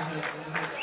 There's a, there's a